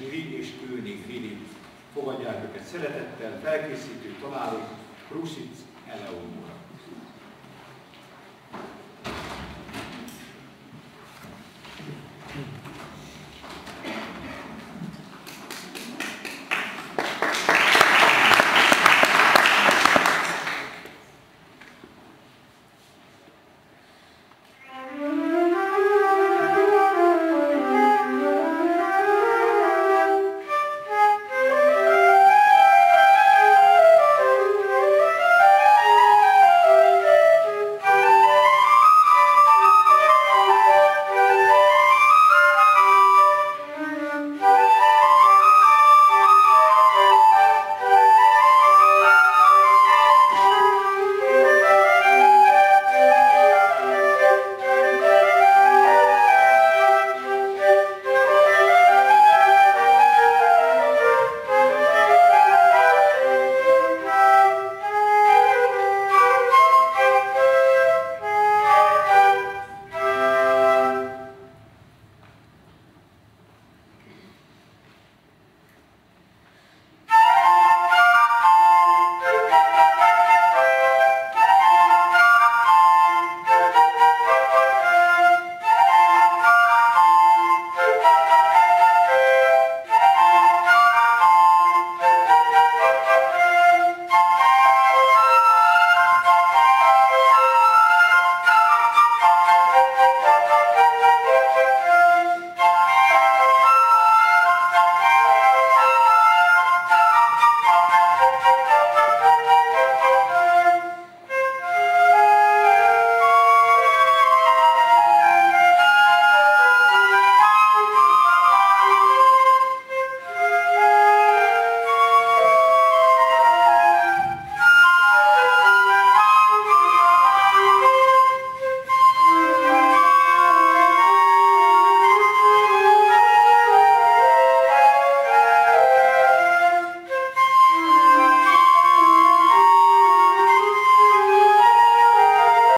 Miri és König Filip. Fogadják őket szeretettel, felkészítő tanárok, Krusic Eleonora.